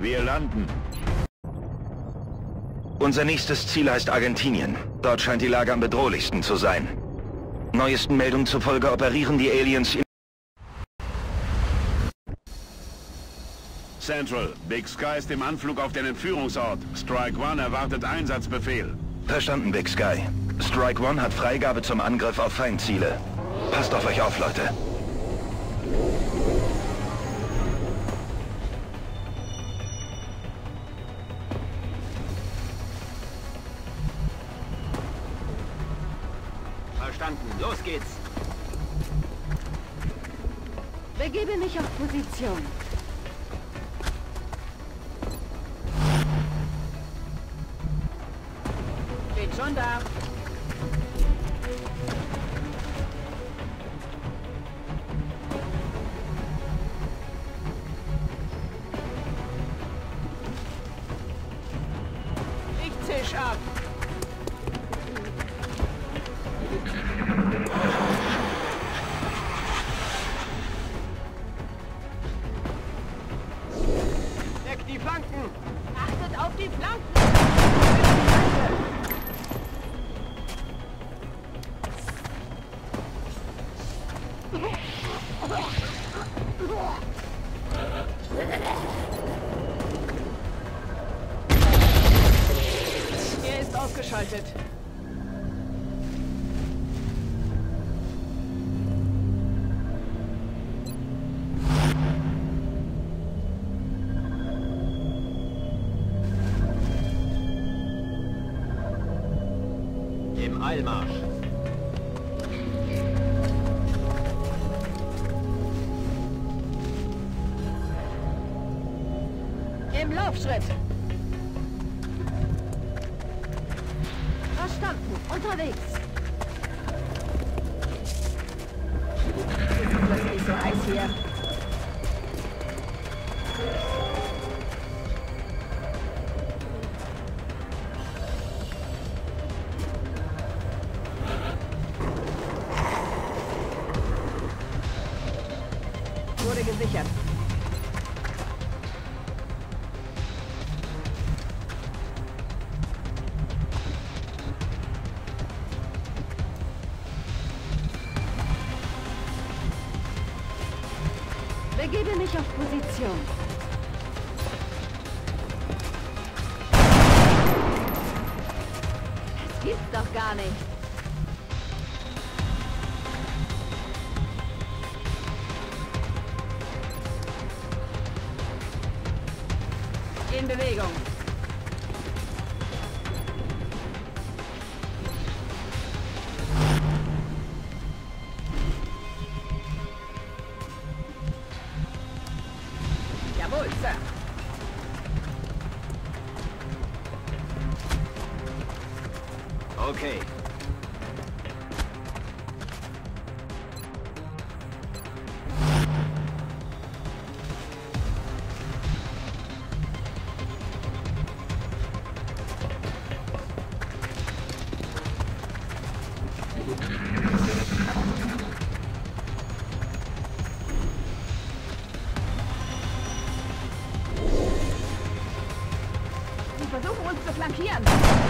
Wir landen. Unser nächstes Ziel heißt Argentinien. Dort scheint die Lage am bedrohlichsten zu sein. Neuesten Meldungen zufolge operieren die Aliens in... Central, Big Sky ist im Anflug auf den Entführungsort. Strike One erwartet Einsatzbefehl. Verstanden, Big Sky. Strike One hat Freigabe zum Angriff auf Feindziele. Passt auf euch auf, Leute. Los geht's. Begebe mich auf Position. Steht schon da. Er ist ausgeschaltet. Im Eilmarsch. Im Laufschritt. Verstanden. Unterwegs. Begebe mich auf Position. Das gibt's doch gar nicht. In Bewegung. Okay. Versuchen uns zu flankieren.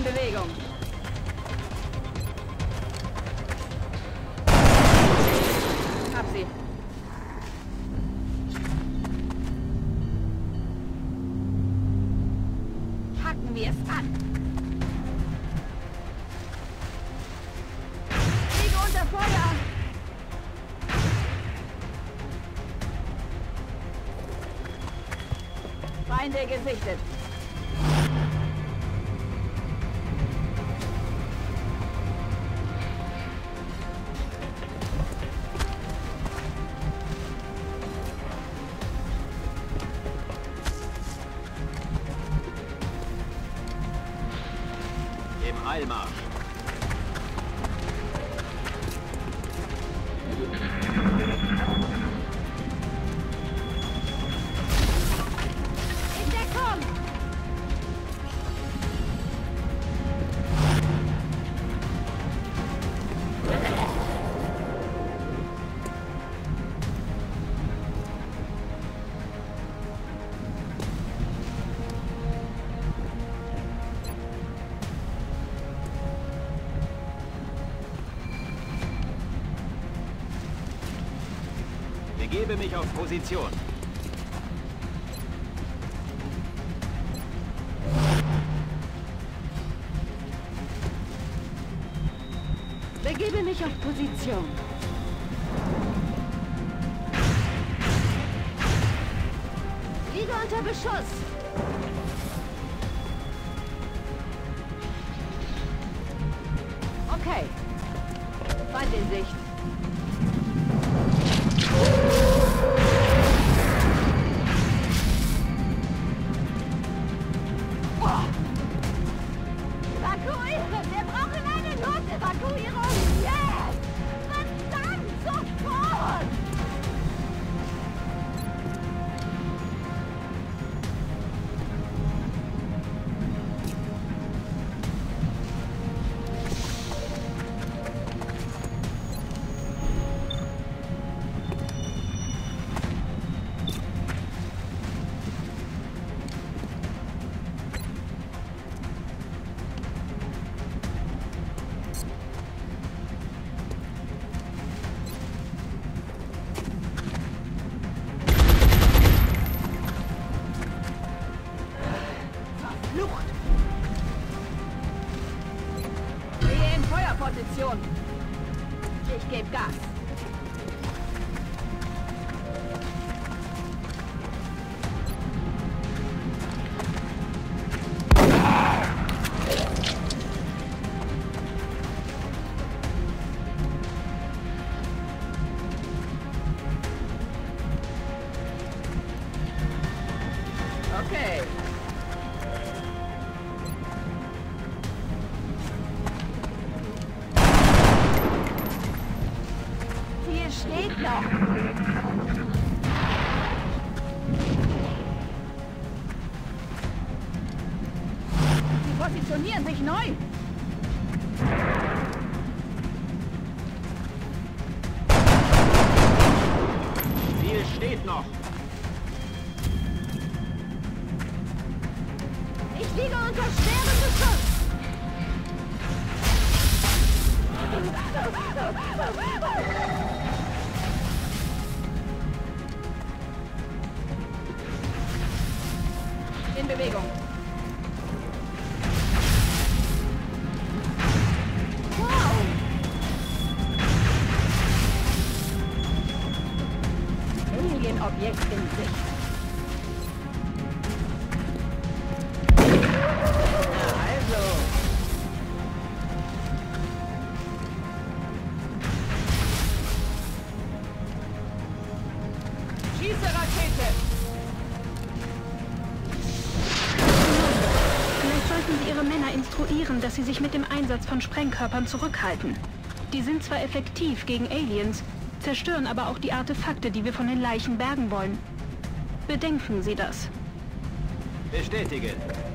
In Bewegung. Hab sie. Packen wir es an. Fliege unter Feuer. Feinde gesichtet. Eilmarsch. Begebe mich auf Position. Begebe mich auf Position. Liege unter Beschuss. Okay. Feind in Sicht. Steht noch. Ich liege unter schwerem Beschuss. In Bewegung. Ihre Männer instruieren, dass sie sich mit dem Einsatz von Sprengkörpern zurückhalten. Die sind zwar effektiv gegen Aliens, zerstören aber auch die Artefakte, die wir von den Leichen bergen wollen. Bedenken Sie das. Bestätige. Bestätige.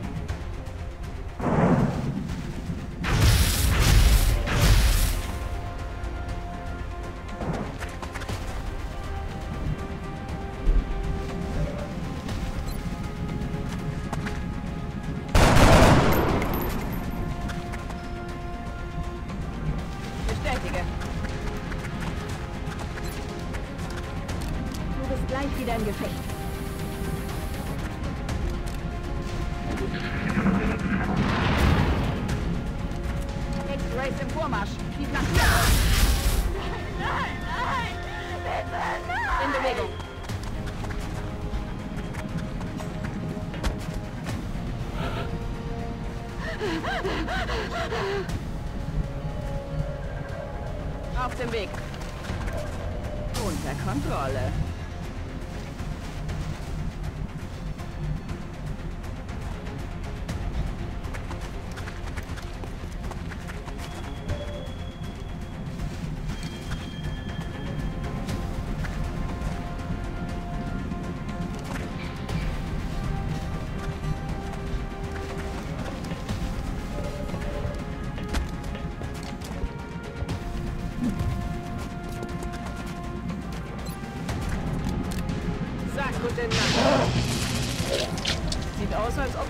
Du bist gleich wieder im Gefecht. X-Rays im Vormarsch. Die flankieren. Nein, nein, bitte, nein! In Bewegung. Auf dem Weg. Unter Kontrolle.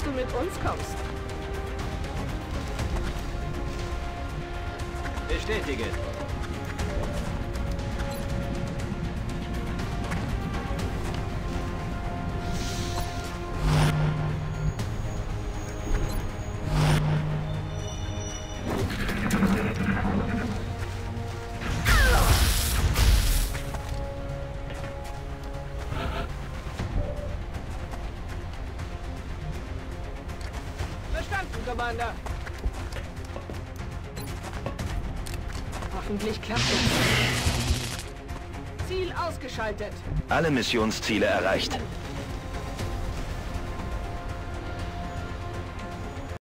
Du mit uns kommst. Bestätige. Commander. Hoffentlich klappt es. Ziel ausgeschaltet. Alle Missionsziele erreicht.